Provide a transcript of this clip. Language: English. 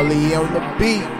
Ali on the beat.